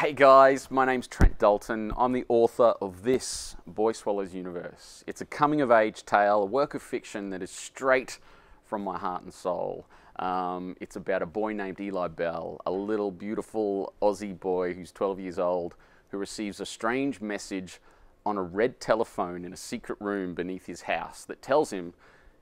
Hey guys, my name's Trent Dalton. I'm the author of this, Boy Swallows Universe. It's a coming of age tale, a work of fiction that is straight from my heart and soul. Um, it's about a boy named Eli Bell, a little beautiful Aussie boy who's 12 years old, who receives a strange message on a red telephone in a secret room beneath his house that tells him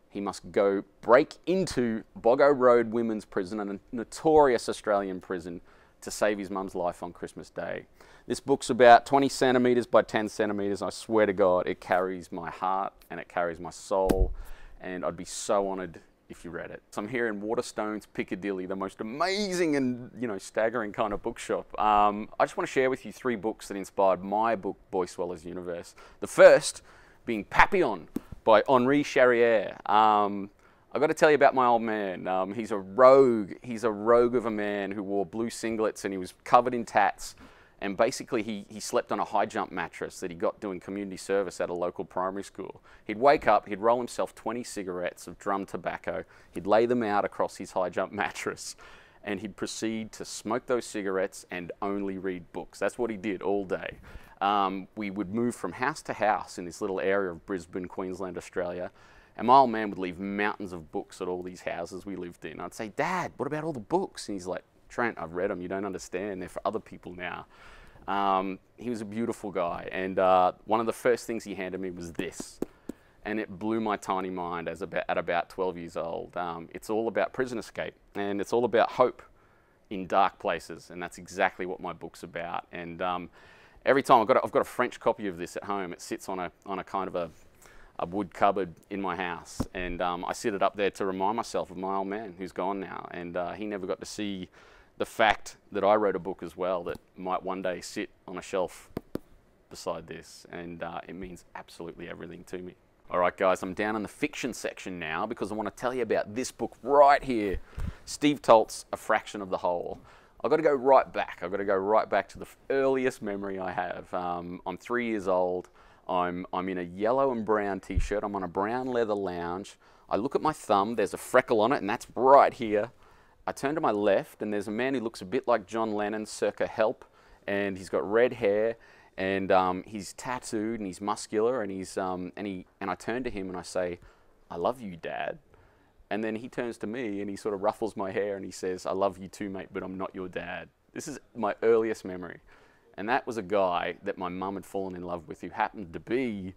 he must go break into Boggo Road Women's Prison, a notorious Australian prison, to save his mum's life on Christmas Day. This book's about 20 centimetres by 10 centimetres. I swear to God, it carries my heart and it carries my soul, and I'd be so honoured if you read it. So I'm here in Waterstones, Piccadilly, the most amazing and you know staggering kind of bookshop. Um, I just want to share with you three books that inspired my book, Boy Swallows Universe. The first being Papillon by Henri Charrière. Um, I've got to tell you about my old man. Um, he's a rogue. He's a rogue of a man who wore blue singlets and he was covered in tats. And basically, he, he slept on a high jump mattress that he got doing community service at a local primary school. He'd wake up, he'd roll himself 20 cigarettes of drum tobacco, he'd lay them out across his high jump mattress, and he'd proceed to smoke those cigarettes and only read books. That's what he did all day. Um, we would move from house to house in this little area of Brisbane, Queensland, Australia. And my old man would leave mountains of books at all these houses we lived in. I'd say, Dad, what about all the books? And he's like, Trent, I've read them. You don't understand. They're for other people now. Um, he was a beautiful guy. And uh, one of the first things he handed me was this. And it blew my tiny mind as about, at about 12 years old. Um, it's all about prison escape. And it's all about hope in dark places. And that's exactly what my book's about. And um, every time I've got, a, I've got a French copy of this at home. It sits on a, on a kind of a, a wood cupboard in my house. And um, I sit it up there to remind myself of my old man who's gone now. And uh, he never got to see the fact that I wrote a book as well that might one day sit on a shelf beside this, and uh, it means absolutely everything to me. All right, guys, I'm down in the fiction section now because I want to tell you about this book right here Steve Toltz's A Fraction of the Whole. I've got to go right back. I've got to go right back to the earliest memory I have. Um, I'm three years old. I'm, I'm in a yellow and brown t shirt. I'm on a brown leather lounge. I look at my thumb, there's a freckle on it, and that's right here. I turn to my left and there's a man who looks a bit like John Lennon circa Help and he's got red hair and um, he's tattooed and he's muscular and he's um, and he and I turn to him and I say, "I love you, Dad." And then he turns to me and he sort of ruffles my hair and he says, "I love you too, mate, but I'm not your dad." This is my earliest memory, and that was a guy that my mum had fallen in love with who happened to be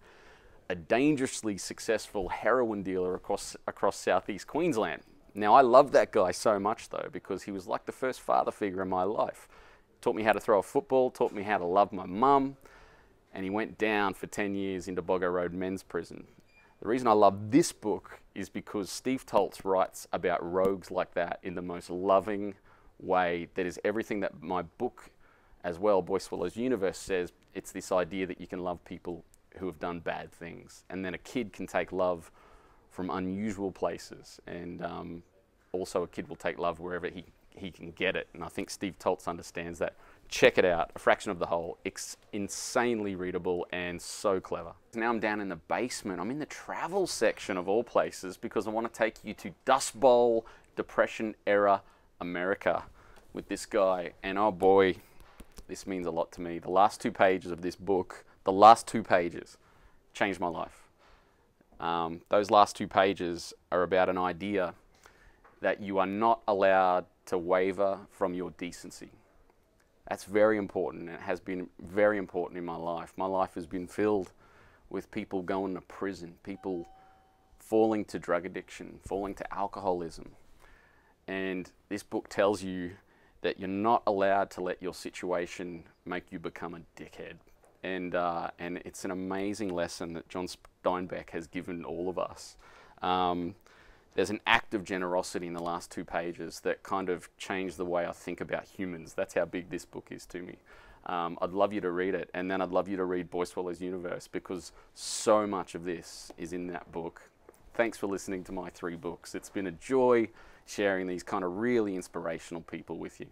a dangerously successful heroin dealer across across southeast Queensland. Now, I love that guy so much, though, because he was like the first father figure in my life. Taught me how to throw a football, taught me how to love my mum, and he went down for 10 years into Boggo Road Men's Prison. The reason I love this book is because Steve Toltz writes about rogues like that in the most loving way that is everything that my book as well, Boy Swallows Universe, says. It's this idea that you can love people who have done bad things, and then a kid can take love from unusual places. And um, also, a kid will take love wherever he, he can get it. And I think Steve Toltz understands that. Check it out, A Fraction of the Whole. It's insanely readable and so clever. Now I'm down in the basement. I'm in the travel section of all places because I want to take you to Dust Bowl, Depression era America with this guy. And oh boy, this means a lot to me. The last two pages of this book, the last two pages, changed my life. Um, those last two pages are about an idea that you are not allowed to waver from your decency. That's very important. It has been very important in my life. My life has been filled with people going to prison, people falling to drug addiction, falling to alcoholism. And this book tells you that you're not allowed to let your situation make you become a dickhead and uh, and it's an amazing lesson that John Steinbeck has given all of us. Um, there's an act of generosity in the last two pages that kind of changed the way I think about humans. That's how big this book is to me. Um, I'd love you to read it, and then I'd love you to read Boy Universe because so much of this is in that book. Thanks for listening to my three books. It's been a joy sharing these kind of really inspirational people with you.